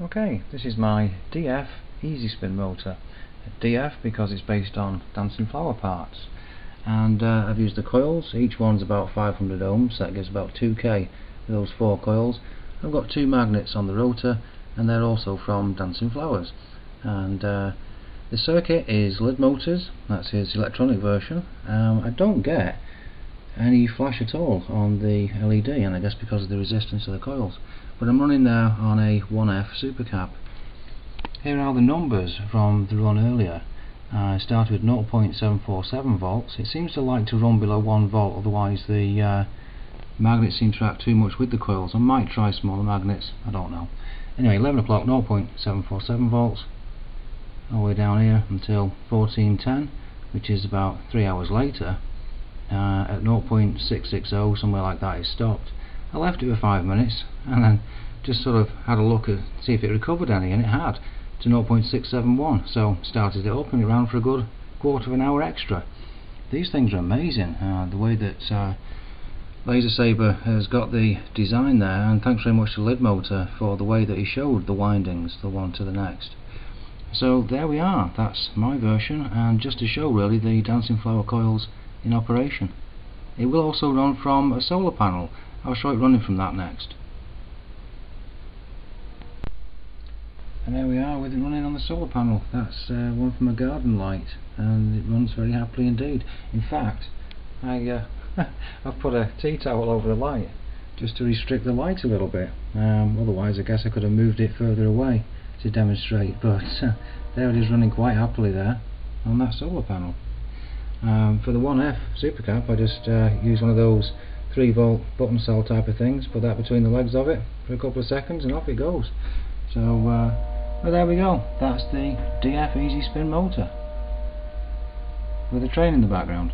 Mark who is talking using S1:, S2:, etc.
S1: Okay, this is my DF EZ Spin motor. DF because it's based on dancing flower parts. And uh, I've used the coils, each one's about 500 ohms, so that gives about 2k with those four coils. I've got two magnets on the rotor, and they're also from Dancing Flowers. And uh, the circuit is Lidmotor's, that's his electronic version. Um, I don't get any flash at all on the LED and I guess because of the resistance of the coils. But I'm running now on a 1F supercap. Here are the numbers from the run earlier. I uh, started with 0.747 volts. It seems to like to run below 1 volt otherwise the uh, magnets interact too much with the coils. I might try smaller magnets. I don't know. Anyway 11 o'clock 0.747 volts. All the way down here until 1410 which is about 3 hours later uh, at 0.660 somewhere like that it stopped. I left it for 5 minutes and then just sort of had a look at see if it recovered any and it had to 0.671 so started it up and it ran for a good quarter of an hour extra. These things are amazing uh, the way that uh, Lasersaber has got the design there and thanks very much to Lidmotor for the way that he showed the windings the one to the next. So there we are. That's my version and just to show really the dancing flower coils in operation. It will also run from a solar panel. I'll show it running from that next. And there we are with it running on the solar panel. That's uh, one from a garden light and it runs very happily indeed. In fact, I, uh, I've put a tea towel over the light just to restrict the light a little bit. Um, otherwise I guess I could have moved it further away to demonstrate but uh, there it is running quite happily there on that solar panel. Um, for the 1F supercap I just uh, use one of those 3 volt button cell type of things, put that between the legs of it for a couple of seconds and off it goes. So uh, well there we go, that's the DF EZ Spin motor with a train in the background.